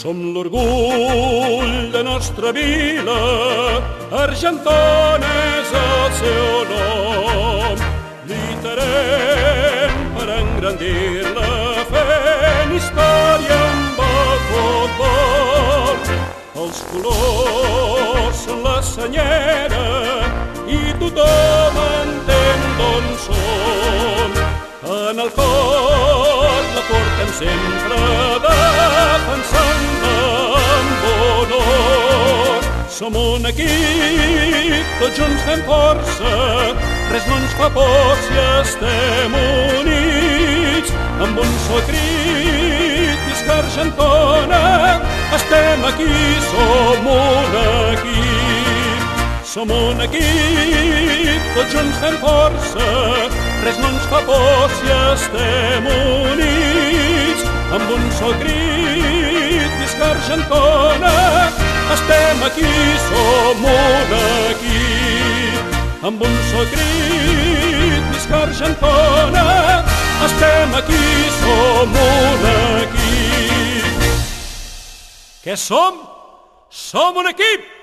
Som l'orgull de nostra vila, Argentona és el seu nom. Lluitarem per engrandir-la, fent història amb el futbol. Els colors són la senyera i tothom entén d'on som. En el cor la portem sempre defensant Som un equip, tots junts fem força, res no ens fa por si estem units. Amb un sol crit, visca Argentona, estem aquí, som un equip. Som un equip, tots junts fem força, res no ens fa por si estem units. Amb un sol crit, visca Argentona, estem aquí, som un equip. Amb un sol crit, visca Argentona, estem aquí, som un equip. Què som? Som un equip!